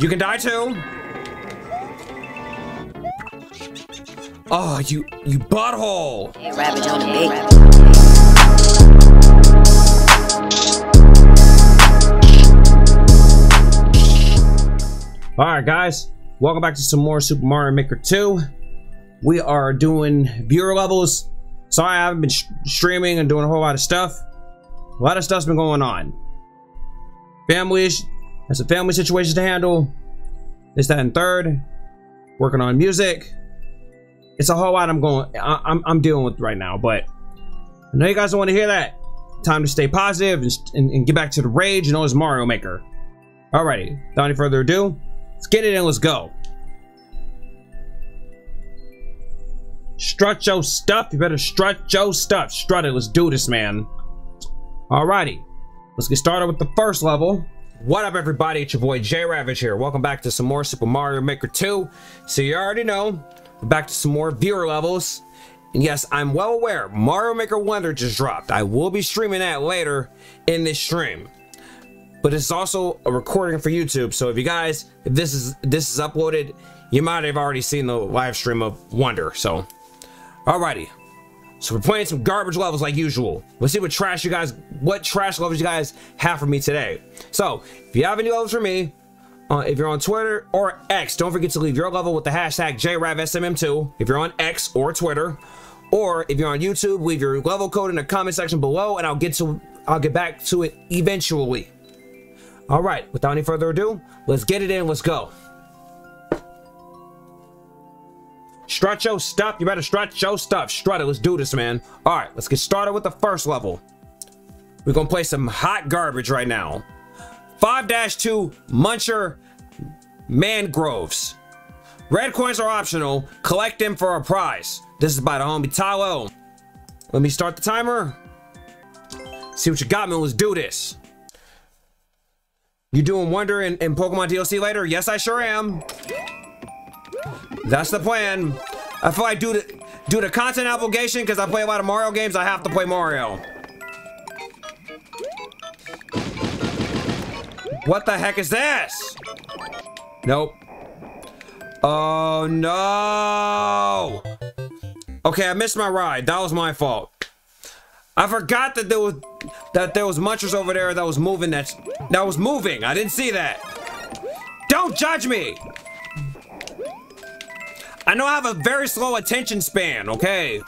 You can die too. Oh, you you butthole. Rabbit on the. All right, guys, welcome back to some more Super Mario Maker 2. We are doing viewer levels. Sorry, I haven't been streaming and doing a whole lot of stuff. A lot of stuff's been going on. Family, has some family situations to handle. This, that, and third. Working on music. It's a whole lot I'm going. I, I'm I'm dealing with right now, but I know you guys don't want to hear that. Time to stay positive and, and, and get back to the rage and as Mario Maker. Alrighty, without any further ado, let's get it and let's go. Strut your stuff. You better strut your stuff. Strut it. Let's do this, man. Alrighty. Let's get started with the first level. What up, everybody? It's your boy J Ravage here. Welcome back to some more Super Mario Maker 2. So you already know, we're back to some more viewer levels. And yes, I'm well aware, Mario Maker Wonder just dropped. I will be streaming that later in this stream but it's also a recording for YouTube. So if you guys, if this is this is uploaded, you might have already seen the live stream of Wonder. So, alrighty. So we're playing some garbage levels like usual. Let's see what trash you guys, what trash levels you guys have for me today. So if you have any levels for me, uh, if you're on Twitter or X, don't forget to leave your level with the hashtag JRAVSMM2. If you're on X or Twitter, or if you're on YouTube, leave your level code in the comment section below, and I'll get to I'll get back to it eventually. All right, without any further ado, let's get it in. Let's go. Strut your stuff. You better strut your stuff. Strut it. Let's do this, man. All right, let's get started with the first level. We're going to play some hot garbage right now. 5-2 Muncher Mangroves. Red coins are optional. Collect them for a prize. This is by the homie Talo. Let me start the timer. See what you got, man. Let's do this. You doing Wonder in, and Pokemon DLC later? Yes, I sure am. That's the plan. I feel like due to content obligation, because I play a lot of Mario games, I have to play Mario. What the heck is this? Nope. Oh, no. Okay, I missed my ride. That was my fault. I forgot that there was that there was munchers over there that was moving that that was moving. I didn't see that. Don't judge me. I know I have a very slow attention span, okay?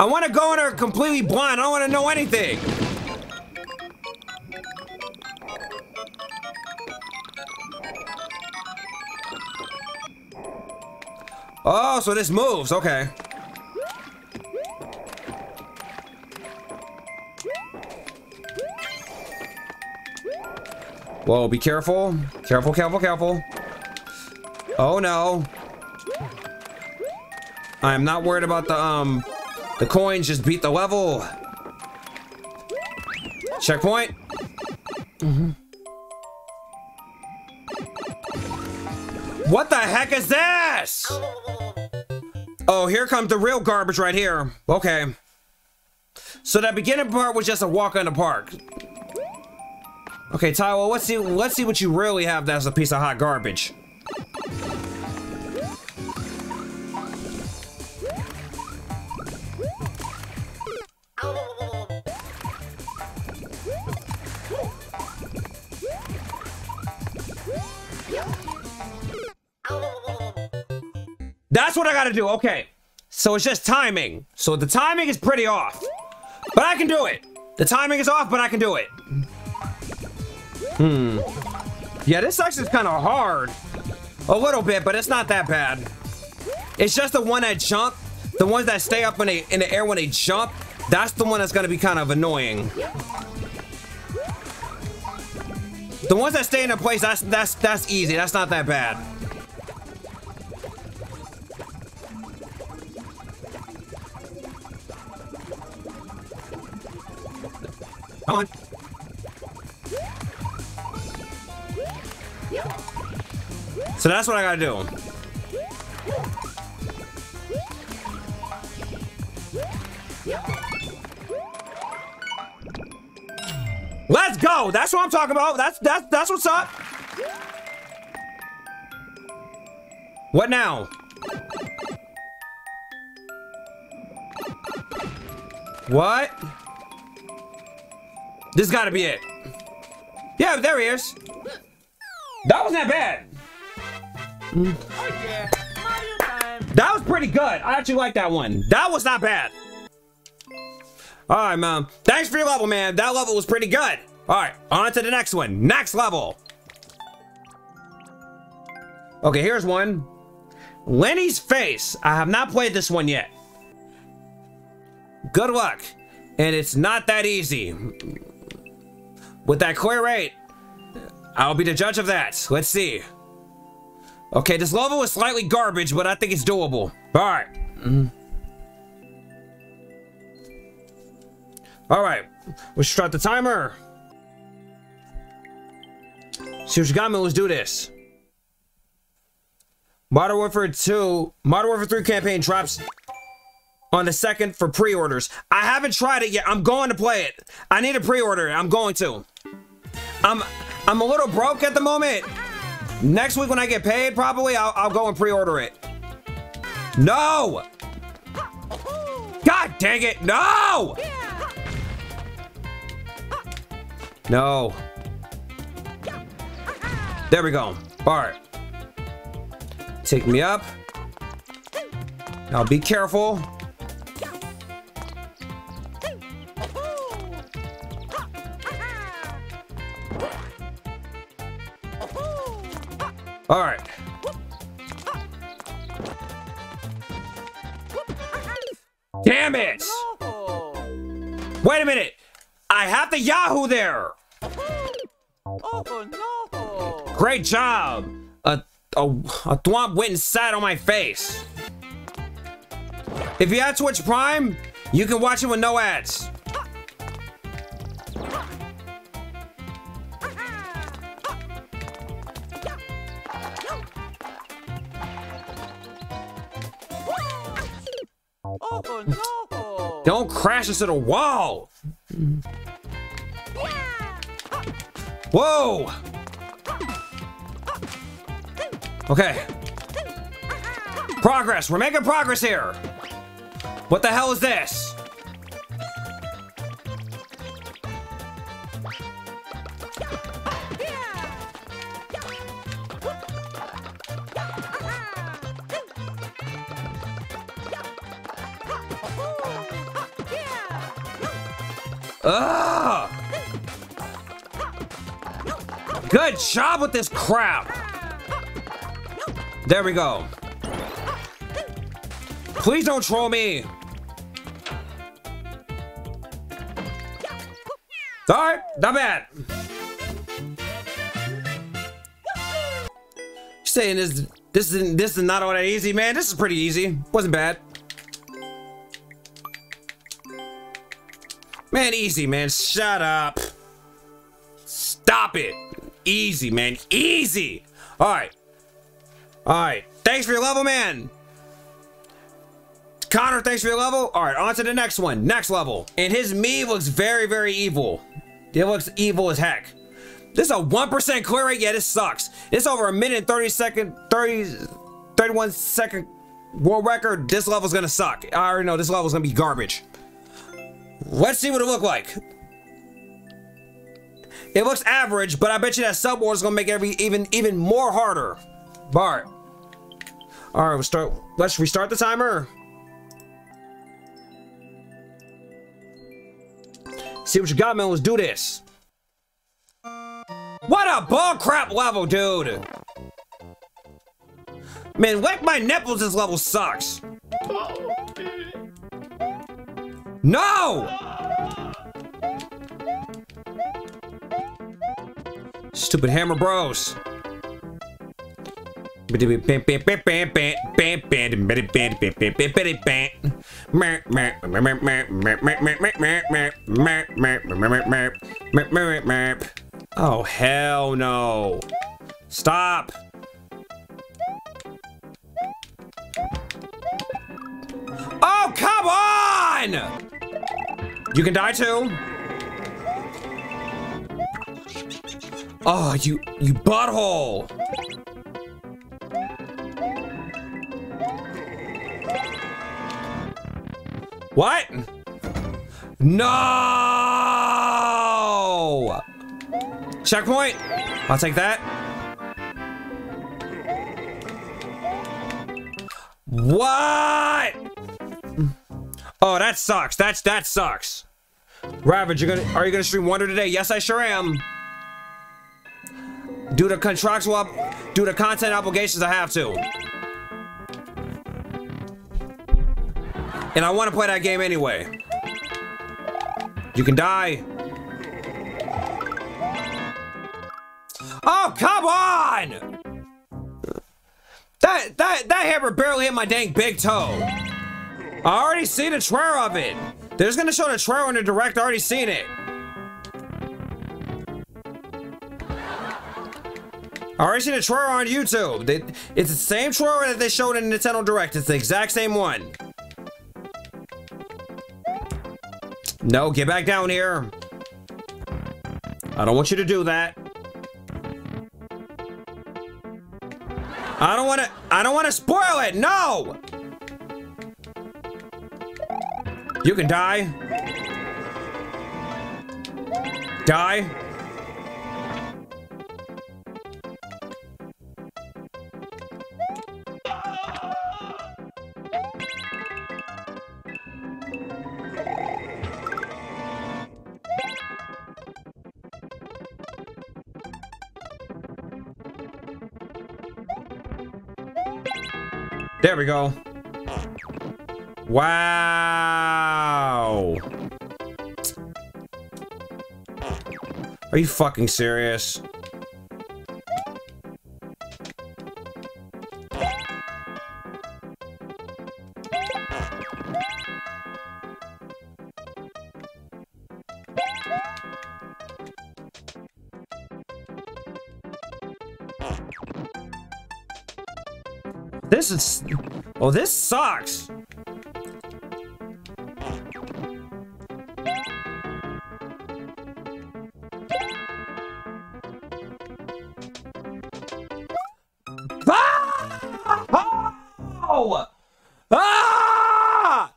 I want to go in there completely blind. I don't want to know anything. Oh, so this moves. Okay. Whoa, be careful. Careful, careful, careful. Oh no. I'm not worried about the, um, the coins, just beat the level. Checkpoint. Mm -hmm. What the heck is this? Oh, here comes the real garbage right here. Okay. So that beginning part was just a walk in the park. Okay, Taiwo, let's see let's see what you really have that's a piece of hot garbage. That's what I gotta do, okay. So it's just timing. So the timing is pretty off. But I can do it. The timing is off, but I can do it. Hmm. Yeah, this is kind of hard. A little bit, but it's not that bad. It's just the one that jump. The ones that stay up in, they, in the air when they jump. That's the one that's going to be kind of annoying. The ones that stay in a place, that's, that's, that's easy. That's not that bad. Come on. So that's what I gotta do. Let's go. That's what I'm talking about. That's that's that's what's up. What now? What? This gotta be it. Yeah, there he is. That wasn't that bad. That was pretty good. I actually like that one. That was not bad. All right, man. Thanks for your level, man. That level was pretty good. All right, on to the next one. Next level. Okay, here's one. Lenny's face. I have not played this one yet. Good luck. And it's not that easy. With that clear rate, I'll be the judge of that. Let's see. Okay, this level is slightly garbage, but I think it's doable. All right. Mm-hmm. All right, let's start the timer. What you got, man. Let's do this. Modern Warfare 2, Modern Warfare 3 campaign drops on the second for pre-orders. I haven't tried it yet. I'm going to play it. I need a pre-order. I'm going to. I'm I'm a little broke at the moment. Next week when I get paid, probably I'll, I'll go and pre-order it. No! God dang it! No! No. There we go. All right. Take me up. Now be careful. All right. Damn it! Wait a minute! I have the Yahoo there! Great job! A, a, a thwomp went and sat on my face. If you have Twitch Prime, you can watch it with no ads. Don't crash into the wall! Whoa! Okay. Progress. We're making progress here. What the hell is this? Good job with this crap! There we go. Please don't troll me! Alright, not bad. Saying this this is this is not all that easy, man. This is pretty easy. Wasn't bad. Man, easy, man. Shut up. Stop it. Easy, man. Easy. All right. All right. Thanks for your level, man. Connor, thanks for your level. All right, on to the next one. Next level. And his me looks very, very evil. It looks evil as heck. This is a 1% clear rate. Yeah, this sucks. It's over a minute 30 second, 30, 31 second world record. This level's gonna suck. I already know this level's gonna be garbage. Let's see what it look like. It looks average, but I bet you that sub war is gonna make every even even more harder. Bart. All right, we'll start. Let's restart the timer. See what you got, man. Let's do this. What a bullcrap level, dude. Man, whack my nipples. This level sucks. No! Ah! Stupid Hammer Bros. Oh, hell no. Stop. Oh, come on! You can die too. Oh, you you butthole. What? No! Checkpoint. I'll take that. What? Oh, that sucks. That's that sucks. Ravage, you're gonna are you gonna stream Wonder today? Yes, I sure am. Due to contractual, due to content obligations, I have to. And I want to play that game anyway. You can die. Oh, come on! That, that, that hammer barely hit my dang big toe. I already seen a trailer of it. They're just gonna show the trailer in the direct, I already seen it. I already seen a trailer on YouTube. They, it's the same trailer that they showed in Nintendo Direct. It's the exact same one. No, get back down here. I don't want you to do that. I don't want to, I don't want to spoil it. No. You can die. Die. There we go. Wow. Are you fucking serious? This is... Oh, this sucks! Ah! Ah!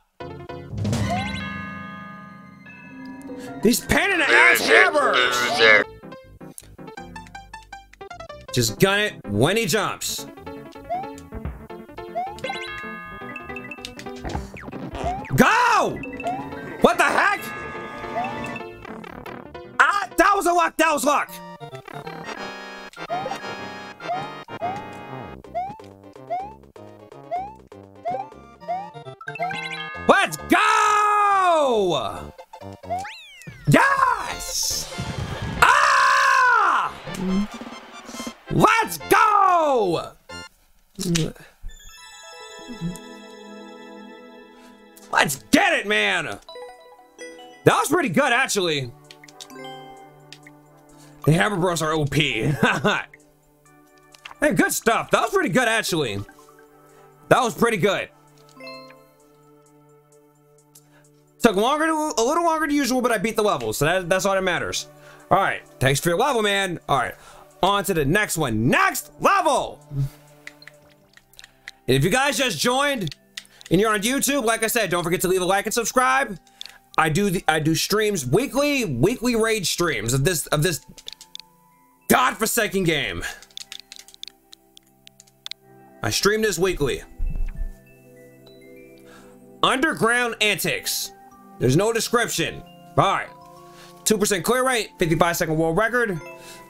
These pain in the ass hammers! Just gun it when he jumps. What the heck? Ah, that was a luck. That was luck. Let's go! Yes! Ah! Let's go! Let's get it, man! That was pretty good, actually. The Hammer Bros are OP. hey, good stuff. That was pretty good, actually. That was pretty good. Took longer, to, a little longer than usual, but I beat the level, so that, that's all that matters. All right, thanks for your level, man. All right, on to the next one. Next level! And if you guys just joined and you're on YouTube, like I said, don't forget to leave a like and subscribe. I do the, I do streams weekly, weekly rage streams of this of this godforsaken game. I stream this weekly. Underground Antics. There's no description. All right. 2% clear rate, 55 second world record.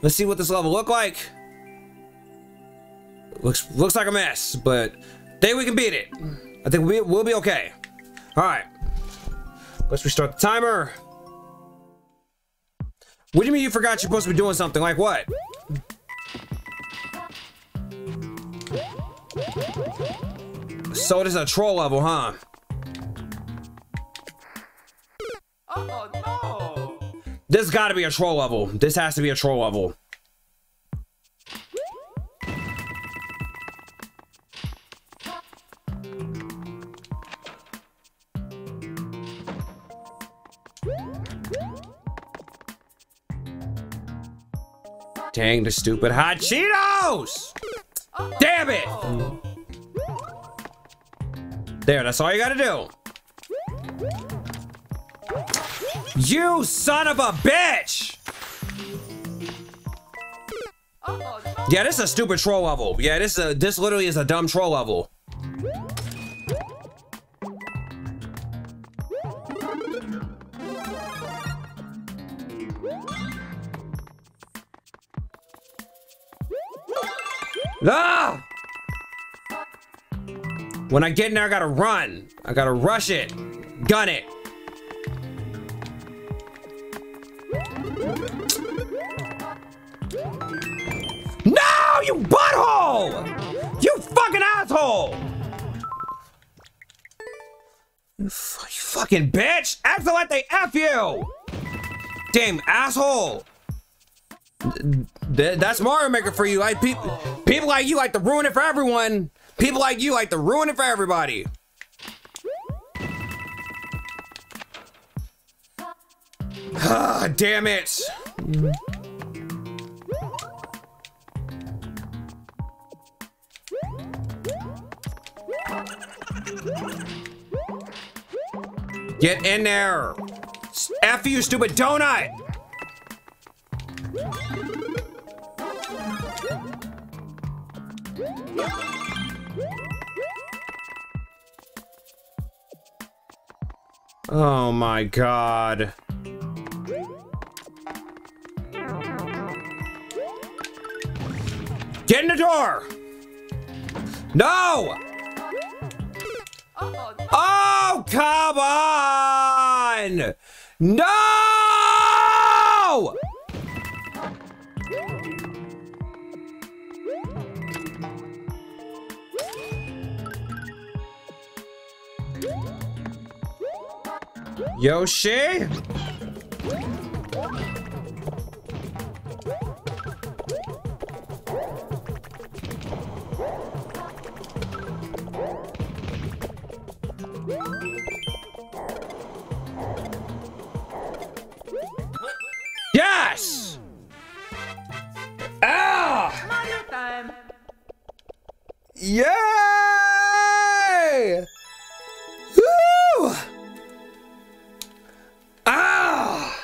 Let's see what this level look like. Looks looks like a mess, but I think we can beat it. I think be, we'll be okay. All right. Let's restart the timer. What do you mean you forgot you're supposed to be doing something? Like what? So it is a troll level, huh? Oh no! This gotta be a troll level. This has to be a troll level. Dang the stupid hot Cheetos! Damn it! There, that's all you gotta do. You son of a bitch! Yeah, this is a stupid troll level. Yeah, this is a, this literally is a dumb troll level. When I get in there, I gotta run. I gotta rush it. Gun it. No, you butthole! You fucking asshole! You, fucking bitch! Like they F you! Damn asshole! Th- that's Mario Maker for you. Like people, people like you like to ruin it for everyone. People like you like to ruin it for everybody. Ah, damn it! Get in there! F you, stupid donut! Oh my god. Get in the door! No! Oh! Oh, come on! No! Yoshi?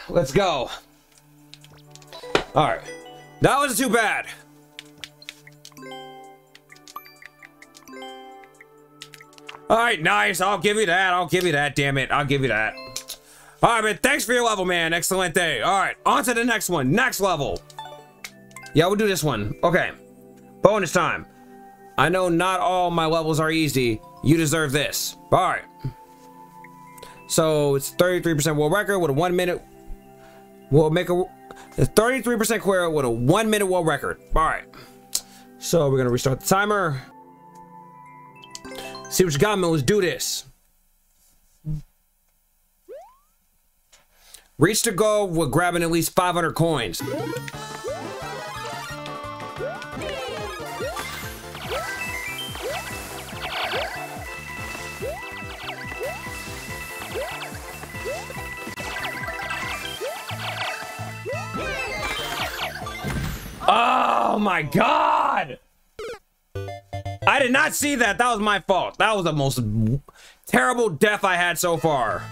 Let's go. All right. That wasn't too bad. All right, nice. I'll give you that. I'll give you that. Damn it. I'll give you that. All right, man. Thanks for your level, man. Excellent day. All right, on to the next one. Next level. Yeah, we'll do this one. Okay. Bonus time. I know not all my levels are easy. You deserve this. All right. So it's 33% world record with a one minute. We'll make a, a 33% clear with a one minute world record. All right. So we're gonna restart the timer. See what you got, man. Let's do this. Reach the goal with grabbing at least 500 coins. Oh my god! I did not see that. That was my fault. That was the most terrible death I had so far.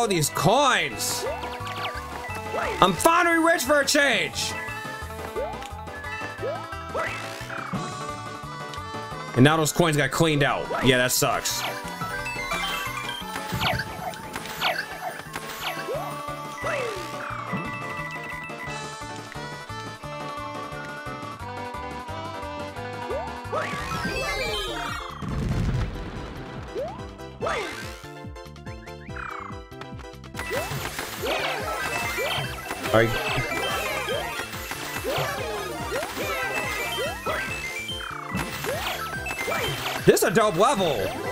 All these coins. I'm finally rich for a change. And now those coins got cleaned out. Yeah, that sucks. All right. This is a dope level.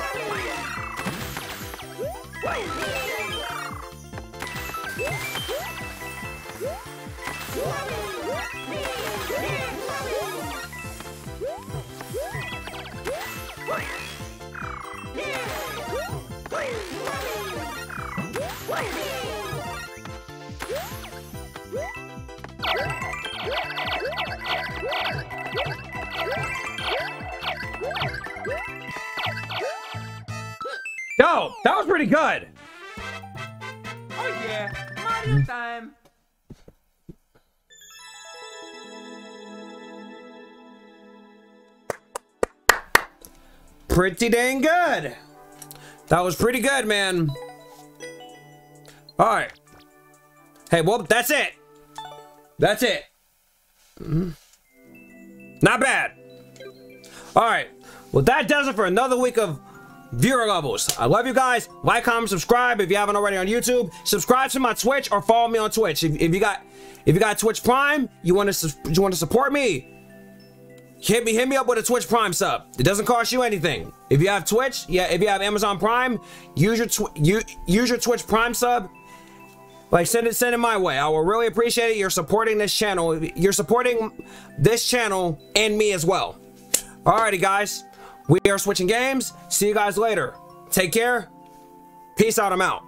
Yo, that was pretty good. Oh yeah, Mario time. Pretty dang good. That was pretty good, man. All right. Hey, well, that's it. That's it. Mhm. Not bad. All right. Well, that does it for another week of viewer levels. I love you guys. Like, comment, subscribe if you haven't already on YouTube. Subscribe to my Twitch or follow me on Twitch. If, if you got if you got Twitch Prime, you want to you want to support me. Hit me, hit me up with a Twitch Prime sub. It doesn't cost you anything. If you have Twitch, yeah, if you have Amazon Prime, use your tw you, use your Twitch Prime sub. Like send it, send it my way. I will really appreciate it. You're supporting this channel. You're supporting this channel and me as well. Alrighty, guys. We are switching games. See you guys later. Take care. Peace out. I'm out.